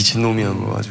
미친놈이야 뭐 아주